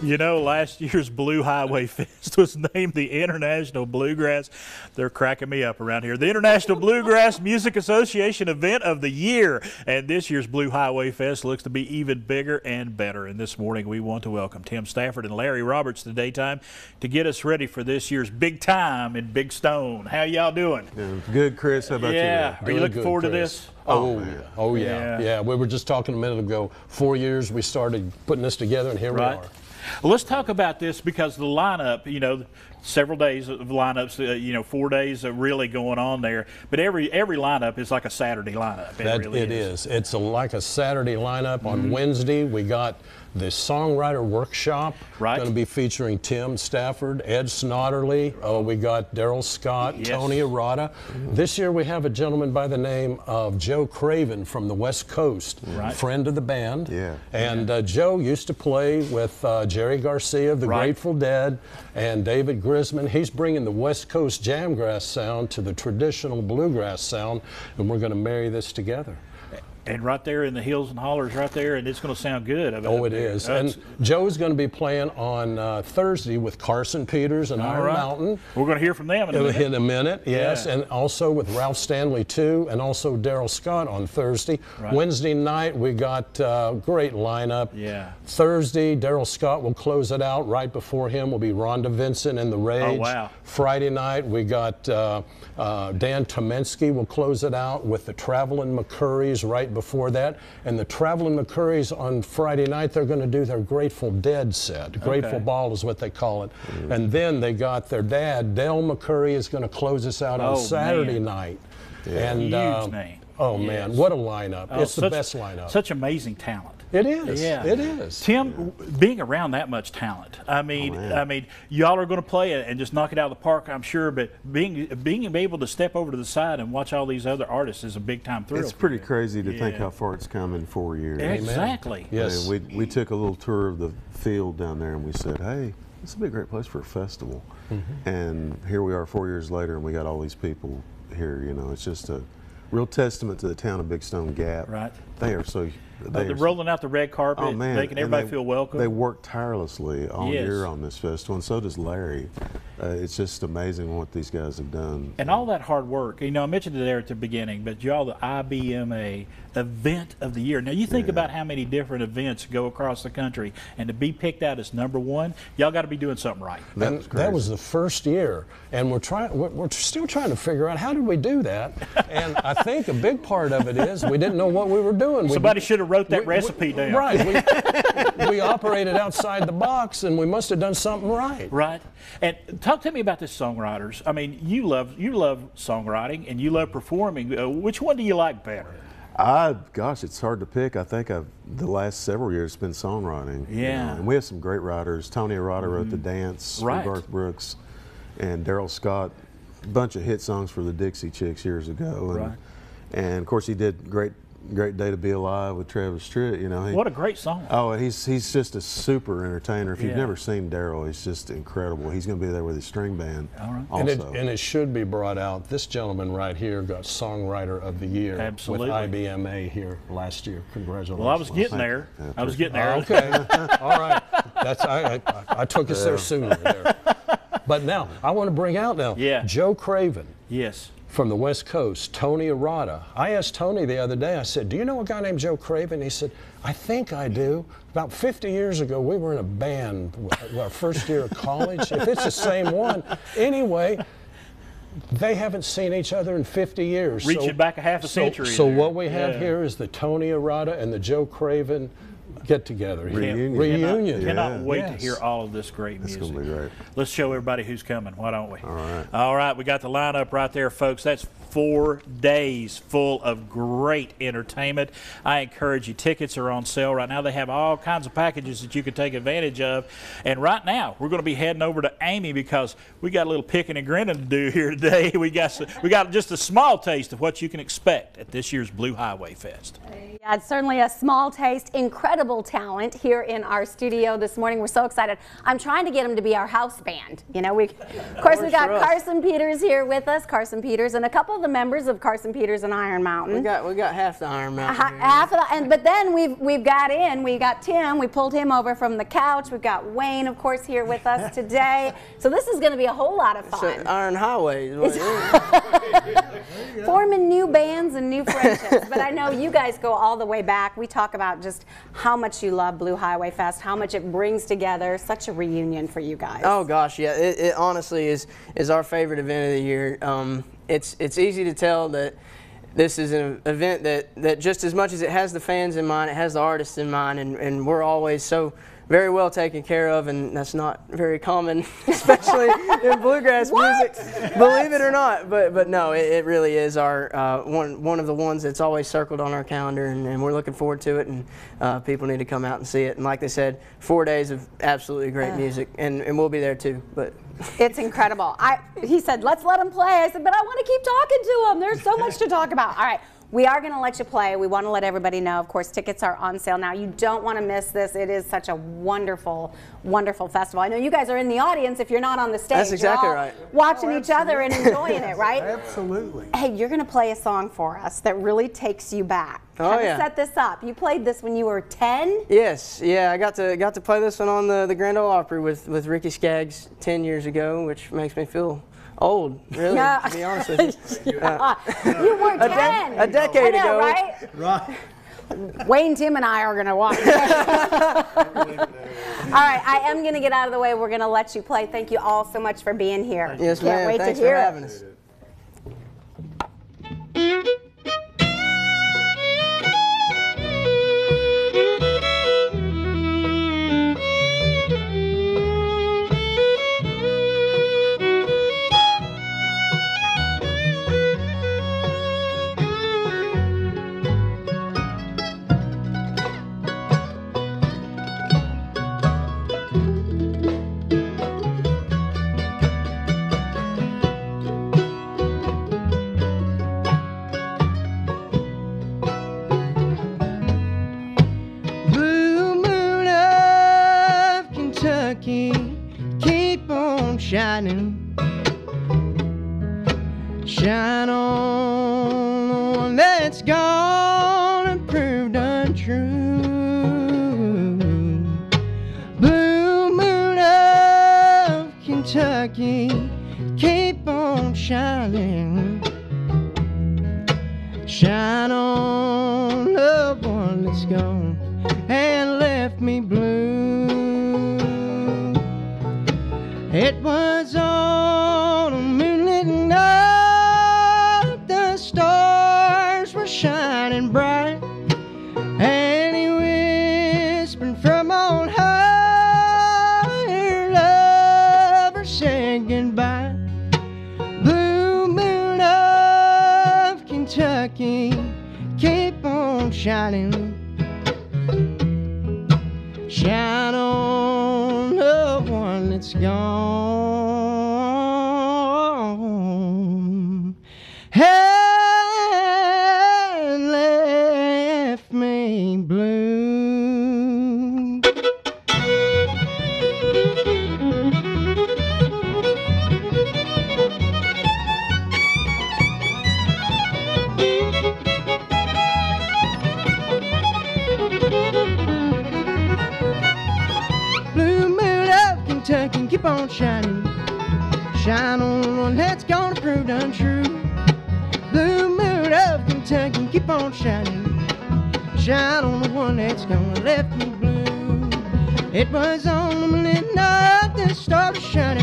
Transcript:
You know, last year's Blue Highway Fest was named the International Bluegrass. They're cracking me up around here. The International Bluegrass Music Association event of the year. And this year's Blue Highway Fest looks to be even bigger and better. And this morning we want to welcome Tim Stafford and Larry Roberts to Daytime to get us ready for this year's big time in Big Stone. How y'all doing? Good, Chris. How about yeah. you? Are you looking good, forward to Chris. this? Oh, oh yeah. Oh, yeah. Yeah. yeah. We were just talking a minute ago. Four years we started putting this together, and here Right. we are. Let's talk about this because the lineup, you know, several days of lineups, uh, you know, four days of really going on there. But every every lineup is like a Saturday lineup. It That really it is. is. It's a, like a Saturday lineup. Mm-hmm. On Wednesday, we got the songwriter workshop. Right. Going to be featuring Tim Stafford, Ed Snodderly. Uh, we got Darrell Scott, Yes. Tony Arata. This year we have a gentleman by the name of Joe Craven from the West Coast, Right. friend of the band. Yeah. And uh, Joe used to play with uh, Jerry Garcia of the Right. Grateful Dead and David Grisman. He's bringing the West Coast jamgrass sound to the traditional bluegrass sound, and we're going to marry this together. And right there in the hills and hollers, right there, and it's going to sound good. Oh, it there. is. That's- And Joe's going to be playing on uh, Thursday with Carson Peters and Iron right. Mountain. We're going to hear from them in a minute, In a minute, yes, Yeah. and also with Ralph Stanley too, and also Darrell Scott on Thursday. Right. Wednesday night we got uh, great lineup. Yeah. Thursday, Darrell Scott will close it out. Right before him will be Rhonda Vincent and the Rage. Oh, wow. Friday night we got uh, uh, Dan Tyminski will close it out with the Traveling McCourys right before that, and the Traveling McCourys on Friday night they're going to do their Grateful Dead set. Grateful Okay. Ball is what they call it, and then they got their dad Del McCoury is going to close us out on Oh, Saturday man. night. And Huge um, name. Oh man, what a lineup! Oh, it's the best lineup. Such amazing talent. It is. Yeah, It is. Tim, being around that much talent, I mean, man. I mean, y'all are going to play it and just knock it out of the park, I'm sure. But being being able to step over to the side and watch all these other artists is a big time thrill. It's pretty you. crazy to think how far it's come in four years. Exactly. Yes. And we, we took a little tour of the field down there and we said, hey, this would be a great place for a festival. Mm-hmm. And here we are four years later and we got all these people here. You know, it's just a real testament to the town of Big Stone Gap. Right. They are so. Uh, They they're are, rolling out the red carpet, Oh man! making everybody they- feel welcome. They work tirelessly all Yes. year on this festival, and so does Larry. Uh, it's just amazing what these guys have done. and all that hard work. You know, I mentioned it there at the beginning, but y'all the IBMA event of the year. Now you think about how many different events go across the country, and to be picked out as number one, y'all got to be doing something right. That and was that was the first year, and we're trying. We're, we're still trying to figure out how did we do that. And I think a big part of it is we didn't know what we were doing. We- Somebody should have wrote that we- recipe we- down. Right. We, we operated outside the box, and we must have done something right. Right. And talk to me about the songwriters. I mean, you love you love songwriting and you love performing. Uh, which one do you like better? I, gosh, it's hard to pick. I think I've the last several years it's been songwriting. Yeah. Mm-hmm. know, and we have some great writers. Tony Arata wrote the dance Right. Garth Brooks, and Darrell Scott, a bunch of hit songs for the Dixie Chicks years ago. And, Right. and of course he did great, great day to be alive with Travis Tritt. You know, he, What a great song. Oh, he's he's just a super entertainer. If you've Yeah. never seen Darrell, he's just incredible. He's going to be there with his string band. All right. Also, And it, and it should be brought out. This gentleman right here got Songwriter of the Year Absolutely. with IBMA here last year. Congratulations. well, I was getting thank there. I was getting there. Okay. All right. That's I, I, I took us there sooner. There. But now I want to bring out now. Yeah. Joe Craven Yes. from the West Coast, Tony Arata. I asked Tony the other day. I said, "Do you know a guy named Joe Craven?" He said, "I think I do." About 50 years ago, we were in a band, our first year of college. if it's the same one, anyway. They haven't seen each other in 50 years. Reaching back a half a so- century So, there. what we have Yeah. here is the Tony Arata and the Joe Craven get together. Reunion. Reunion. Cannot, cannot Yeah. wait Yes. to hear all of this great It's music. gonna be great. Let's show everybody who's coming. Why don't we? All right. All right. We got the lineup right there, folks. That's four days full of great entertainment. I encourage you. Tickets are on sale right now. They have all kinds of packages that you can take advantage of. And right now, we're going to be heading over to Amy because we got a little picking and grinning to do here today. We got s- we got just a small taste of what you can expect at this year's Blue Highway Fest. Yeah, it's certainly a small taste, incredible. Incredible talent here in our studio this morning. We're so excited. I'm trying to get him to be our house band. You know, we, of course, we got. Carson Peters here with us, Carson Peters, and a couple of the members of Carson Peters and Iron Mountain. We got we got half the Iron Mountain. Here. half of the, and but then we've we've got in we got Tim we pulled him over from the couch we've got Wayne of course here with us today so this is going to be a whole lot of fun Iron Highway. is what it is. forming new bands and new friendships but I know you guys go all the way back we talk about just how much you love Blue Highway Fest how much it brings together such a reunion for you guys Oh gosh, yeah. It, it honestly is is our favorite event of the year. Um, it's it's easy to tell that this is an event that, that just as much as it has the fans in mind, it has the artists in mind, and, and we're always so very well taken care of, and that's not very common, especially in bluegrass music. Believe it or not, but but no, it, it really is our uh, one one of the ones that's always circled on our calendar, and, and we're looking forward to it. And uh, people need to come out and see it. And like they said, four days of absolutely great music, and, and we'll be there too. But It's incredible. I he said, let's let him play. I said, but I want to keep talking to him. There's so much to talk about. All right. We are going to let you play. We want to let everybody know. Of course, tickets are on sale now. You don't want to miss this. It is such a wonderful, wonderful festival. I know you guys are in the audience if you're not on the stage. That's You're exactly all right. Watching oh, each other and enjoying it, right? Absolutely. Hey, you're going to play a song for us that really takes you back. Oh, Kind yeah. set this up. You played this when you were 10. Yes, yeah, I got to got to play this one on the, the Grand Ole Opry with, with Ricky Skaggs ten years ago, which makes me feel old, really, Yeah. to be honest with you. Ah, you were 10. de- a decade know, ago. right? Right. Wayne, Tim, and I are going to watch. all right, I am going to get out of the way. We're going to let you play. Thank you all so much for being here. Yes, Can't ma'am. wait Thanks to hear for it. having us. Shining. Shine on the one that's gone and proved untrue. Blue moon of Kentucky, keep on shining. Shine on the one that's gone and left me blue. Shining. Shine on the one that's gone Kentucky, keep on shining. Shine on the one that's gonna prove untrue. Blue moon of Kentucky, keep on shining. Shine on the one that's gonna left me blue. It was on the the stars shining